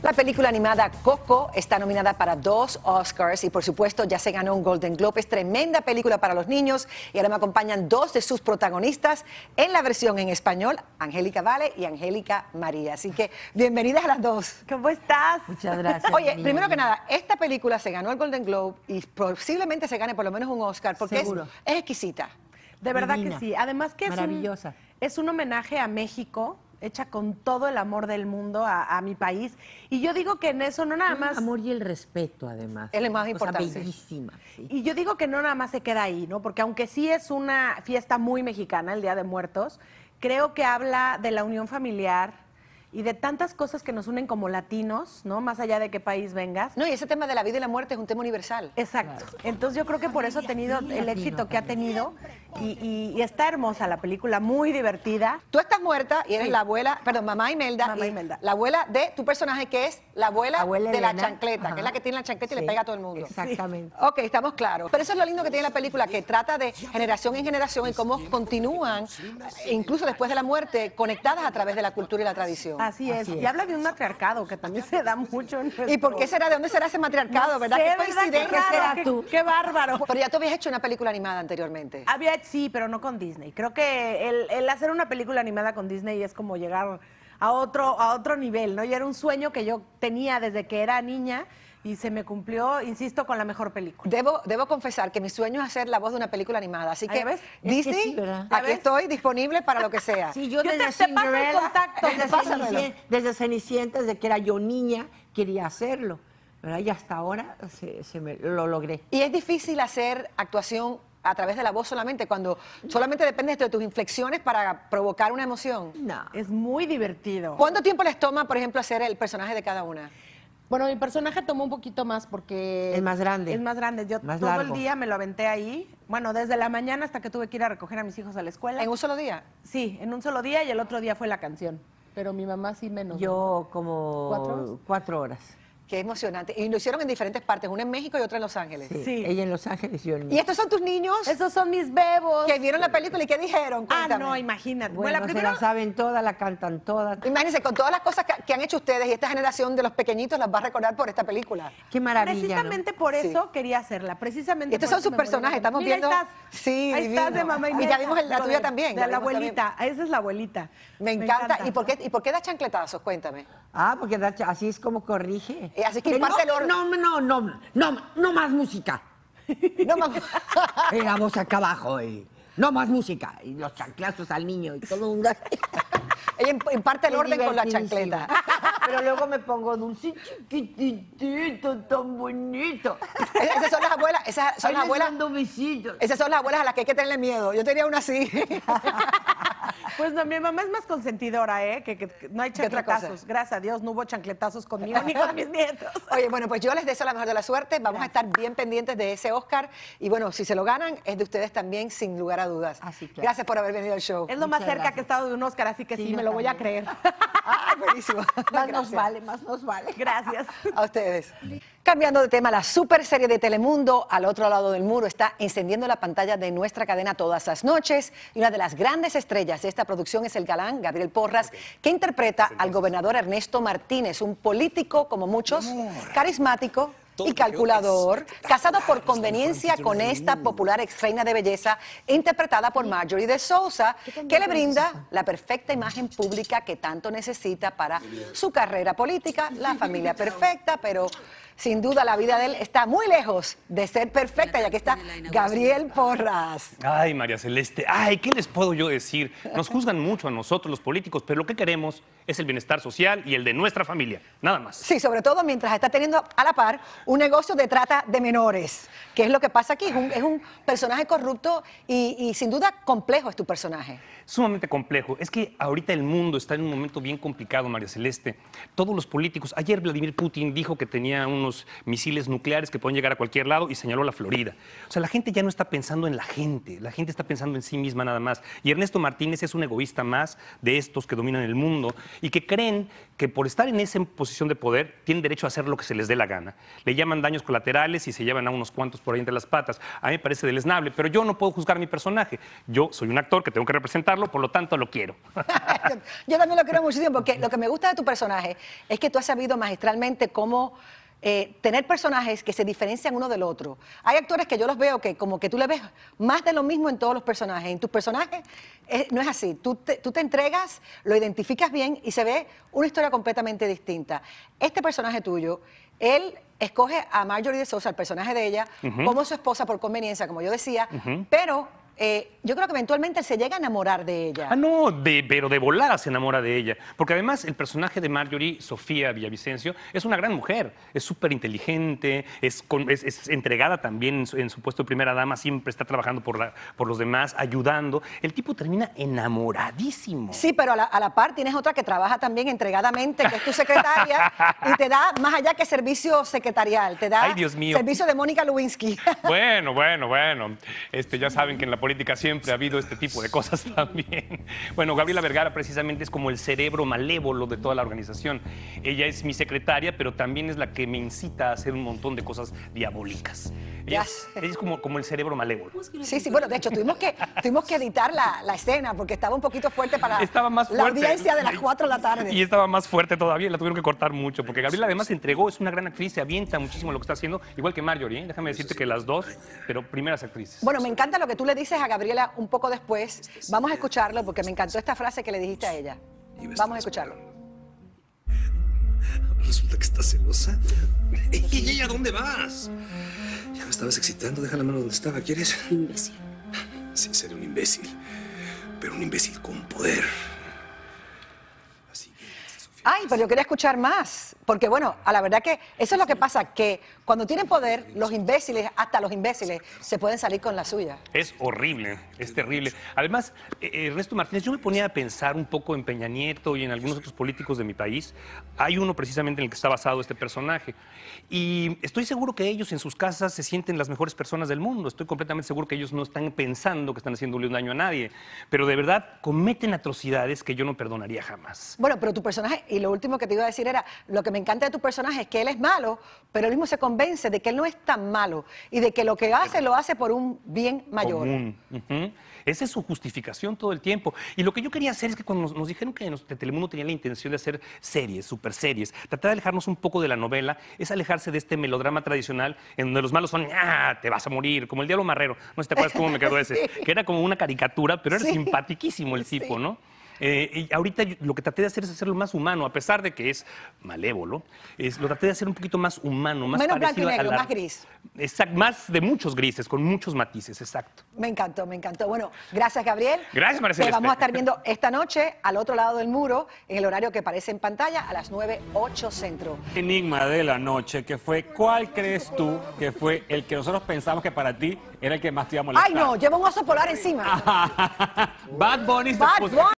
La película animada Coco está nominada para dos Oscars y por supuesto ya se ganó un Golden Globe. Es tremenda película para los niños y ahora me acompañan dos de sus protagonistas en la versión en español, Angélica Vale y Angélica María. Así que bienvenidas a las dos. ¿Cómo estás? Muchas gracias. Oye, primero que nada, esta película se ganó el Golden Globe y posiblemente se gane por lo menos un Oscar porque es, exquisita. De verdad Divina. que sí. Además que es un, Maravillosa. es un homenaje a México, hecha con todo el amor del mundo a, a mi país. Y yo digo que en eso no nada El más... amor y el respeto, además. Es lo más importante. bellísima. sí. Y yo digo que no nada más se queda ahí, ¿no? Porque aunque sí es una fiesta muy mexicana, el Día de Muertos, creo que habla de la unión familiar y de tantas cosas que nos unen como latinos, ¿no? Más allá de qué país vengas. No, y ese tema de la vida y la muerte es un tema universal. Exacto. Entonces yo creo que por eso ha tenido el éxito que ha tenido y, y- y está hermosa la película, muy divertida. Tú estás muerta y eres Sí. la abuela, perdón, mamá Imelda. Mamá y Imelda. La abuela de tu personaje que es la abuela, Abuela de la chancleta, que es la que tiene la chancleta y le Sí, pega a todo el mundo. Exactamente. Ok, estamos claros. Pero eso es lo lindo que tiene la película, que trata de generación en generación y cómo continúan, incluso después de la muerte, conectadas a través de la cultura y la tradición. Así es. Así Y habla de un matriarcado que también se da mucho. En ¿Y por qué será? ¿De dónde será ese matriarcado, verdad? sé, Qué coincidencia. Será? Qué bárbaro. Pero ya tú habías hecho una película animada anteriormente. Había, sí, pero no con Disney. Creo que el, el hacer una película animada con Disney es como llegar a otro, a otro nivel, ¿no? Y era un sueño que yo tenía desde que era niña y se me cumplió, insisto, con la mejor película. Debo, debo confesar que mi sueño es hacer la voz de una película animada. Así Ah, que, ¿ya ves? Es que Disney, sí, ¿verdad? ¿Ya aquí ves? estoy disponible para lo que sea. Sí, yo, Yo desde te- te paso el contacto, desde, desde Cenicienta, desde que era yo niña, quería hacerlo. ¿verdad? Y hasta ahora se, se me, lo logré. Y es difícil hacer actuación a través de la voz solamente, cuando solamente dependes de tus inflexiones para provocar una emoción. No. Es muy divertido. ¿Cuánto tiempo les toma, por ejemplo, hacer el personaje de cada una? Bueno, mi personaje tomó un poquito más porque... Es más grande. Es más grande. Yo Más todo largo. el día me lo aventé ahí. Bueno, desde la mañana hasta que tuve que ir a recoger a mis hijos a la escuela. ¿En un solo día? Sí, en un solo día y el otro día fue la canción. Pero mi mamá sí menos. Yo como ¿Cuatro? cuatro horas. Qué emocionante. Y lo hicieron en diferentes partes, una en México y otra en Los Ángeles. Sí. Sí. Ella en Los Ángeles y yo en ¿Y estos son tus niños Esos son mis bebos. que vieron la película y qué dijeron? Ah, Cuéntame. no, imagínate. Bueno, Bueno, se primero, la saben todas, la cantan todas. Imagínense, con todas las cosas que, que han hecho ustedes y esta generación de los pequeñitos las va a recordar por esta película. Qué maravilla, ¿no? precisamente por Sí. eso quería hacerla. Precisamente Y estos son sus personajes, estamos Mira, viendo- Ahí estás, Sí, ahí estás de mamá Y ya Imelda. vimos la tuya de- también, De la la también. abuelita. Esa es la abuelita. Me encanta. ¿Y por qué, y por qué da chancletazos? Cuéntame. Ah, porque así es como corrige. Eh, así que Eh, imparte el no, orden. no, no, no, no, no más música. No. Y la voz acá abajo y no más música. Y los chanclazos al niño y todo un... Ella imp- imparte el orden con la chancleta. Pero luego me pongo dulce chiquitito, tan bonito. Es- Esas son las abuelas, esas son Ahí las abuelas. Esas son las abuelas a las que hay que tenerle miedo. Yo tenía una así. Pues no, mi mamá es más consentidora, ¿eh? Que, que- que no hay chancletazos. Gracias a Dios no hubo chancletazos conmigo ni con mis nietos. Oye, bueno, pues yo les deseo la mejor de la suerte. Vamos a estar bien pendientes de ese Oscar. Y bueno, si se lo ganan, es de ustedes también, sin lugar a dudas. Ah, sí, claro. Gracias por haber venido al show. Es lo más Muchas cerca que he estado de un Oscar, así que sí, me lo voy a creer. Ah, buenísimo. Más nos vale, más nos vale. Gracias. A ustedes. Cambiando de tema, la super serie de Telemundo, al otro lado del muro, está encendiendo la pantalla de nuestra cadena todas las noches. Y una de las grandes estrellas de esta producción es el galán Gabriel Porras, que interpreta al gobernador Ernesto Martínez, un político como muchos, carismático y calculador, casado por conveniencia con esta popular ex reina de belleza, interpretada por Marjorie de Sousa, que le brinda la perfecta imagen pública que tanto necesita para su carrera política, la familia perfecta, pero sin duda la vida de él está muy lejos de ser perfecta, y aquí está Gabriel Porras. Ay, María Celeste, ay, ¿qué les puedo yo decir? Nos juzgan mucho a nosotros los políticos, pero lo que queremos es el bienestar social y el de nuestra familia, nada más. Sí, sobre todo mientras está teniendo a la par un negocio de trata de menores, que es lo que pasa aquí. Es un, es un personaje corrupto y, y sin duda complejo es tu personaje. Sumamente complejo. Es que ahorita el mundo está en un momento bien complicado, María Celeste. Todos los políticos, ayer Vladimir Putin dijo que tenía un misiles nucleares que pueden llegar a cualquier lado y señaló la Florida. O sea, la gente ya no está pensando en la gente, la gente está pensando en sí misma nada más. Y Ernesto Martínez es un egoísta más de estos que dominan el mundo y que creen que por estar en esa posición de poder tienen derecho a hacer lo que se les dé la gana. Le llaman daños colaterales y se llevan a unos cuantos por ahí entre las patas. A mí me parece deleznable, pero yo no puedo juzgar mi personaje. Yo soy un actor que tengo que representarlo, por lo tanto lo quiero. yo también lo quiero muchísimo porque lo que me gusta de tu personaje es que tú has sabido magistralmente cómo eh, tener personajes que se diferencian uno del otro. Hay actores que yo los veo que como que tú le ves más de lo mismo en todos los personajes. En tus personajes eh, no es así. Tú te, tú te entregas, lo identificas bien y se ve una historia completamente distinta. Este personaje tuyo, él escoge a Marjorie de Sosa, el personaje de ella, como su esposa por conveniencia, como yo decía, pero eh, yo creo que eventualmente él se llega a enamorar de ella. Ah, no, de, pero de volada se enamora de ella. Porque además el personaje de Marjorie, Sofía Villavicencio, es una gran mujer. Es súper inteligente, es, es- es entregada también en su, en su puesto de primera dama, siempre está trabajando por, la- por los demás, ayudando. El tipo termina enamoradísimo. Sí, pero a la, a la par tienes otra que trabaja también entregadamente, que es tu secretaria, y te da más allá que servicio secretarial, te da Ay, Dios mío. servicio de Mónica Lewinsky. Bueno, bueno, bueno. Este, ya saben que en la política siempre ha habido este tipo de cosas también. Bueno, Gabriela Vergara precisamente es como el cerebro malévolo de toda la organización. Ella es mi secretaria, pero también es la que me incita a hacer un montón de cosas diabólicas. Ella, Ya es, ella como, como el cerebro malévolo. Sí, sí, bueno, de hecho tuvimos que, tuvimos que editar la, la escena porque estaba un poquito fuerte para Estaba más la fuerte. audiencia de las 4 de la tarde. Y estaba más fuerte todavía, la tuvieron que cortar mucho, porque Gabriela además se entregó, es una gran actriz, se avienta muchísimo lo que está haciendo, igual que Marjorie, ¿eh? déjame decirte que las dos, pero primeras actrices. Bueno, me encanta lo que tú le dices a Gabriela un poco después. Vamos a escucharlo porque me encantó esta frase que le dijiste a ella. Vamos a escucharlo. Resulta que estás celosa. ¡Ey, ey, ey! ¿A dónde vas? Estabas excitando. Deja la mano donde estaba. ¿Quieres? Imbécil. Sí, seré un imbécil. Pero un imbécil con poder. Ay, pero yo quería escuchar más, porque bueno, a la verdad que eso es lo que pasa, que cuando tienen poder, los imbéciles, hasta los imbéciles, se pueden salir con la suya. Es horrible, es terrible. Además, eh, Ernesto Martínez, yo me ponía a pensar un poco en Peña Nieto y en algunos otros políticos de mi país. Hay uno precisamente en el que está basado este personaje. Y estoy seguro que ellos en sus casas se sienten las mejores personas del mundo. Estoy completamente seguro que ellos no están pensando que están haciéndole un daño a nadie. Pero de verdad cometen atrocidades que yo no perdonaría jamás. Bueno, pero tu personaje, y lo último que te iba a decir era, lo que me encanta de tu personaje es que él es malo, pero él mismo se convence de que él no es tan malo y de que lo que hace lo hace por un bien mayor. común. Esa es su justificación todo el tiempo. Y lo que yo quería hacer es que cuando nos, nos dijeron que nos- Telemundo tenía la intención de hacer series, super series, tratar de alejarnos un poco de la novela, es alejarse de este melodrama tradicional en donde los malos son, ah, te vas a morir, como el diablo marrero. No sé si te acuerdas cómo me quedó ese. Que era como una caricatura, pero era Sí. simpatiquísimo el tipo, Sí. ¿no? Eh, y ahorita yo- lo que traté de hacer es hacerlo más humano, a pesar de que es malévolo, es, lo traté de hacer un poquito más humano, más Menos blanco y parecido a negro, la- más gris. Exacto, más de muchos grises, con muchos matices, exacto. Me encantó, me encantó. Bueno, gracias Gabriel. Gracias, María Te vamos a estar viendo esta noche al otro lado del muro, en el horario que aparece en pantalla, a las 9, 8 centro. Enigma de la noche, que fue, ¿cuál crees tú que fue el que nosotros pensamos que para ti era el que más te iba a molestar? Ay, no, lleva un oso polar encima. Bad Bunny se Bad puso- Bunny.